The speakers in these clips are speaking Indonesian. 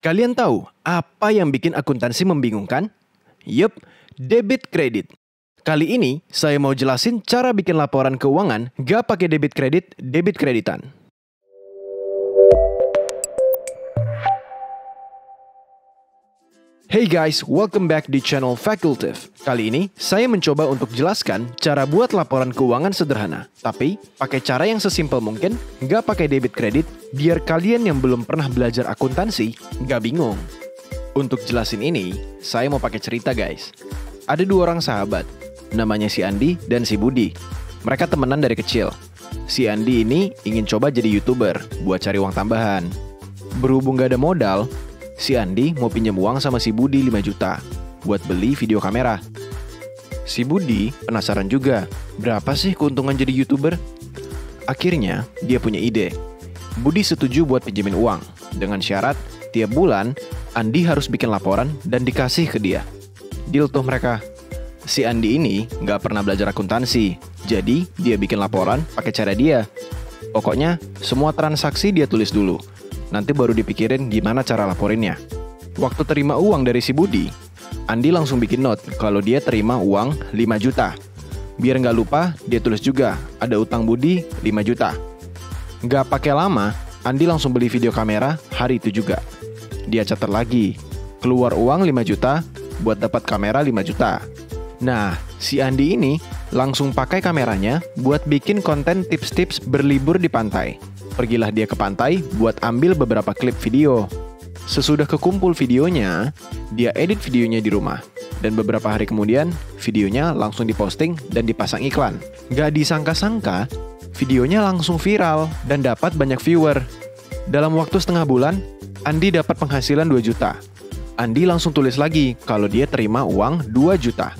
Kalian tahu apa yang bikin akuntansi membingungkan? Yup, debit kredit. Kali ini saya mau jelasin cara bikin laporan keuangan gak pakai debit kredit, debit kreditan. Hey guys, welcome back di channel Facultive. Kali ini saya mencoba untuk jelaskan cara buat laporan keuangan sederhana, tapi pakai cara yang sesimpel mungkin, nggak pakai debit kredit, biar kalian yang belum pernah belajar akuntansi nggak bingung. Untuk jelasin ini, saya mau pakai cerita guys. Ada dua orang sahabat, namanya si Andi dan si Budi. Mereka temenan dari kecil. Si Andi ini ingin coba jadi youtuber buat cari uang tambahan. Berhubung gak ada modal, si Andi mau pinjam uang sama si Budi 5 juta buat beli video kamera. Si Budi penasaran juga, berapa sih keuntungan jadi YouTuber? Akhirnya, dia punya ide. Budi setuju buat pinjemin uang, dengan syarat tiap bulan Andi harus bikin laporan dan dikasih ke dia. Deal tuh mereka. Si Andi ini nggak pernah belajar akuntansi, jadi dia bikin laporan pakai cara dia. Pokoknya, semua transaksi dia tulis dulu, Nanti baru dipikirin gimana cara laporinnya. Waktu terima uang dari si Budi, Andi langsung bikin note kalau dia terima uang 5 juta. Biar nggak lupa, dia tulis juga ada utang Budi 5 juta. Nggak pakai lama, Andi langsung beli video kamera hari itu juga. Dia catat lagi, keluar uang 5 juta buat dapat kamera 5 juta. Nah, si Andi ini langsung pakai kameranya buat bikin konten tips-tips berlibur di pantai. Pergilah dia ke pantai buat ambil beberapa klip video. Sesudah kekumpul videonya, dia edit videonya di rumah. Dan beberapa hari kemudian, videonya langsung diposting dan dipasang iklan. Gak disangka-sangka, videonya langsung viral dan dapat banyak viewer. Dalam waktu setengah bulan, Andi dapat penghasilan 2 juta. Andi langsung tulis lagi kalau dia terima uang 2 juta.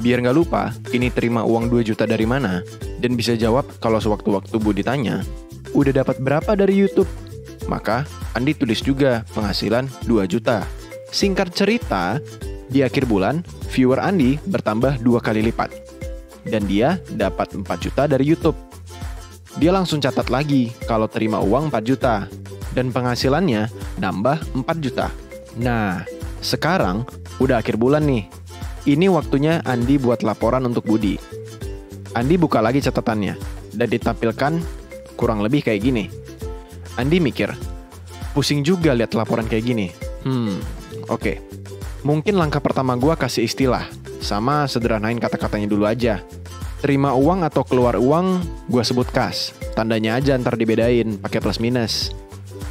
Biar nggak lupa, ini terima uang 2 juta dari mana, dan bisa jawab kalau sewaktu-waktu Bu ditanya, udah dapat berapa dari YouTube? Maka Andi tulis juga penghasilan 2 juta. Singkat cerita, di akhir bulan, viewer Andi bertambah dua kali lipat. Dan dia dapat 4 juta dari YouTube. Dia langsung catat lagi kalau terima uang 4 juta. Dan penghasilannya nambah 4 juta. Nah, sekarang udah akhir bulan nih. Ini waktunya Andi buat laporan untuk Budi. Andi buka lagi catatannya dan ditampilkan kurang lebih kayak gini. Andi mikir, pusing juga lihat laporan kayak gini. Hmm, oke. Okay. Mungkin langkah pertama gue kasih istilah, sama sederhanain kata-katanya dulu aja. Terima uang atau keluar uang, gue sebut kas. Tandanya aja ntar dibedain, pakai plus minus.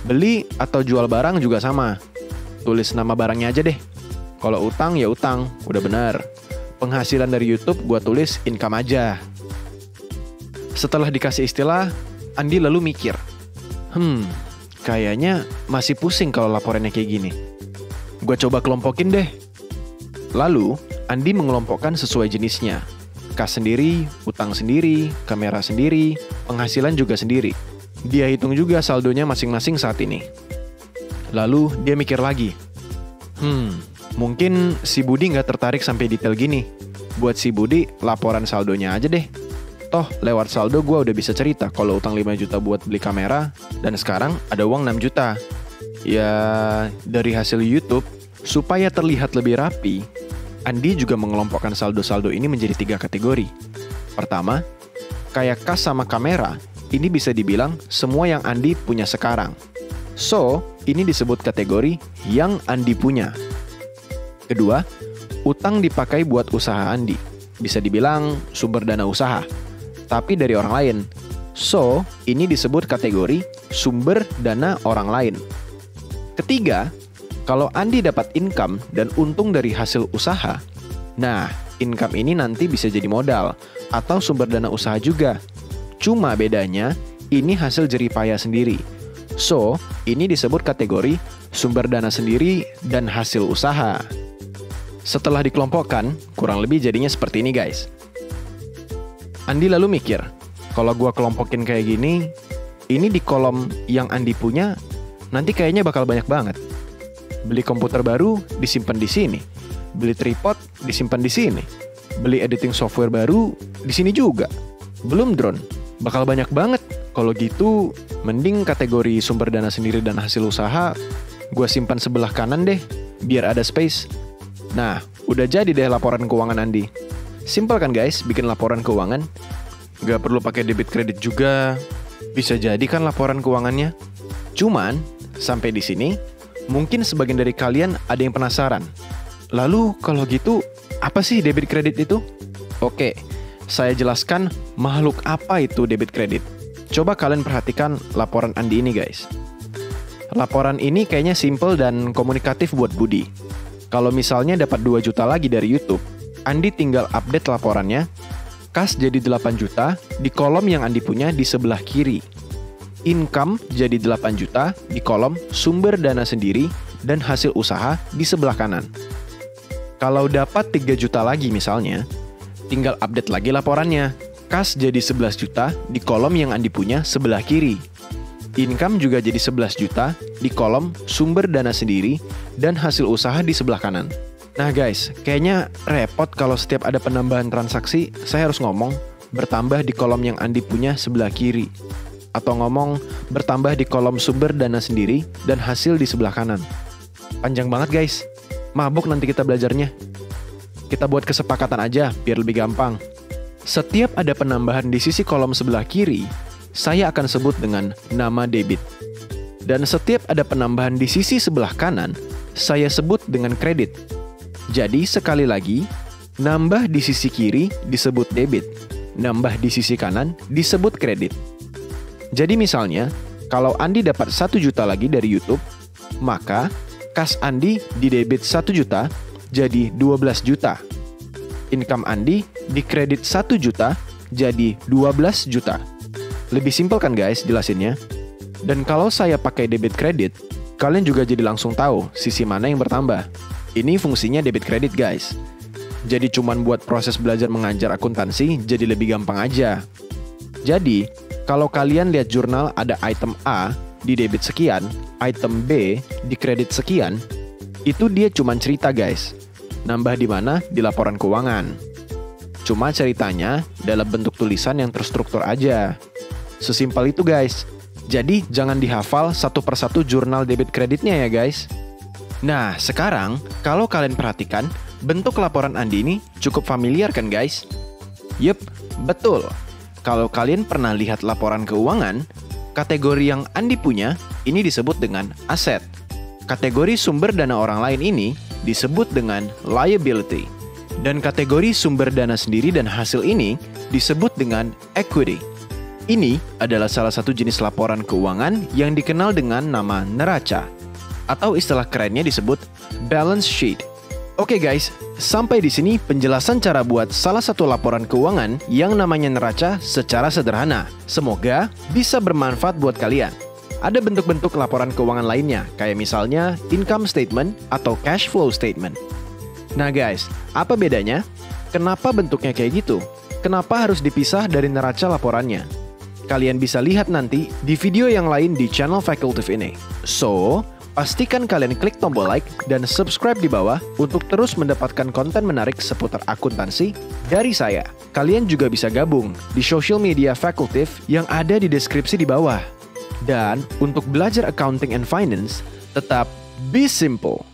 Beli atau jual barang juga sama. Tulis nama barangnya aja deh. Kalau utang ya utang, udah bener. Penghasilan dari YouTube gue tulis income aja. Setelah dikasih istilah, Andi lalu mikir, hmm, kayaknya masih pusing kalau laporannya kayak gini. Gue coba kelompokin deh. Lalu, Andi mengelompokkan sesuai jenisnya. Kas sendiri, utang sendiri, kamera sendiri, penghasilan juga sendiri. Dia hitung juga saldonya masing-masing saat ini. Lalu, dia mikir lagi. Hmm, mungkin si Budi nggak tertarik sampai detail gini. Buat si Budi, laporan saldonya aja deh. Toh lewat saldo gue udah bisa cerita kalau utang 5 juta buat beli kamera dan sekarang ada uang 6 juta. Ya dari hasil YouTube supaya terlihat lebih rapi, Andi juga mengelompokkan saldo-saldo ini menjadi tiga kategori. Pertama, kayak kas sama kamera, ini bisa dibilang semua yang Andi punya sekarang. So, ini disebut kategori yang Andi punya. Kedua, utang dipakai buat usaha Andi. Bisa dibilang sumber dana usaha tapi dari orang lain. So, ini disebut kategori sumber dana orang lain. Ketiga, kalau Andi dapat income dan untung dari hasil usaha, nah, income ini nanti bisa jadi modal atau sumber dana usaha juga. Cuma bedanya, ini hasil jeripaya sendiri. So, ini disebut kategori sumber dana sendiri dan hasil usaha. Setelah dikelompokkan, kurang lebih jadinya seperti ini guys. Andi lalu mikir, kalau gue kelompokin kayak gini, ini di kolom yang Andi punya, nanti kayaknya bakal banyak banget. Beli komputer baru disimpan di sini, beli tripod disimpan di sini, beli editing software baru di sini juga. Belum drone, bakal banyak banget. Kalau gitu, mending kategori sumber dana sendiri dan hasil usaha gue simpan sebelah kanan deh, biar ada space. Nah, udah jadi deh laporan keuangan Andi. Simpel kan guys, bikin laporan keuangan? Gak perlu pakai debit kredit juga. Bisa jadi kan laporan keuangannya. Cuman, sampai di sini, mungkin sebagian dari kalian ada yang penasaran. Lalu kalau gitu, apa sih debit kredit itu? Oke, saya jelaskan makhluk apa itu debit kredit. Coba kalian perhatikan laporan Andi ini guys. Laporan ini kayaknya simple dan komunikatif buat Budi. Kalau misalnya dapat 2 juta lagi dari YouTube, Andi tinggal update laporannya, kas jadi 8 juta di kolom yang Andi punya di sebelah kiri. Income jadi 8 juta di kolom sumber dana sendiri dan hasil usaha di sebelah kanan. Kalau dapat 3 juta lagi misalnya, tinggal update lagi laporannya. Kas jadi 11 juta di kolom yang Andi punya sebelah kiri. Income juga jadi 11 juta di kolom sumber dana sendiri dan hasil usaha di sebelah kanan. Nah guys, kayaknya repot kalau setiap ada penambahan transaksi, saya harus ngomong bertambah di kolom yang Andi punya sebelah kiri. Atau ngomong bertambah di kolom sumber dana sendiri dan hasil di sebelah kanan. Panjang banget guys, mabuk nanti kita belajarnya. Kita buat kesepakatan aja biar lebih gampang. Setiap ada penambahan di sisi kolom sebelah kiri, saya akan sebut dengan nama debit. Dan setiap ada penambahan di sisi sebelah kanan, saya sebut dengan kredit. Jadi sekali lagi, nambah di sisi kiri disebut debit, nambah di sisi kanan disebut kredit. Jadi misalnya, kalau Andi dapat 1 juta lagi dari YouTube, maka kas Andi di debit 1 juta jadi 12 juta. Income Andi di kredit 1 juta jadi 12 juta. Lebih simpel kan guys jelasinnya? Dan kalau saya pakai debit kredit, kalian juga jadi langsung tahu sisi mana yang bertambah. Ini fungsinya debit kredit guys. Jadi cuman buat proses belajar mengajar akuntansi jadi lebih gampang aja. Jadi, kalau kalian lihat jurnal ada item A di debit sekian, item B di kredit sekian, itu dia cuman cerita guys. Nambah di mana? Di laporan keuangan. Cuma ceritanya dalam bentuk tulisan yang terstruktur aja. Sesimpel itu guys. Jadi jangan dihafal satu persatu jurnal debit kreditnya ya guys. Nah sekarang kalau kalian perhatikan bentuk laporan Andi ini cukup familiar kan guys? Yup, betul. Kalau kalian pernah lihat laporan keuangan, kategori yang Andi punya ini disebut dengan aset. Kategori sumber dana orang lain ini disebut dengan liability. Dan kategori sumber dana sendiri dan hasil ini disebut dengan equity. Ini adalah salah satu jenis laporan keuangan yang dikenal dengan nama neraca atau istilah kerennya disebut balance sheet. Oke guys, sampai di sini penjelasan cara buat salah satu laporan keuangan yang namanya neraca secara sederhana. Semoga bisa bermanfaat buat kalian. Ada bentuk-bentuk laporan keuangan lainnya, kayak misalnya income statement atau cash flow statement. Nah guys, apa bedanya? Kenapa bentuknya kayak gitu? Kenapa harus dipisah dari neraca laporannya? Kalian bisa lihat nanti di video yang lain di channel Fakultif ini. So, pastikan kalian klik tombol like dan subscribe di bawah untuk terus mendapatkan konten menarik seputar akuntansi dari saya. Kalian juga bisa gabung di social media Fakultif yang ada di deskripsi di bawah. Dan untuk belajar accounting and finance, tetap be simple.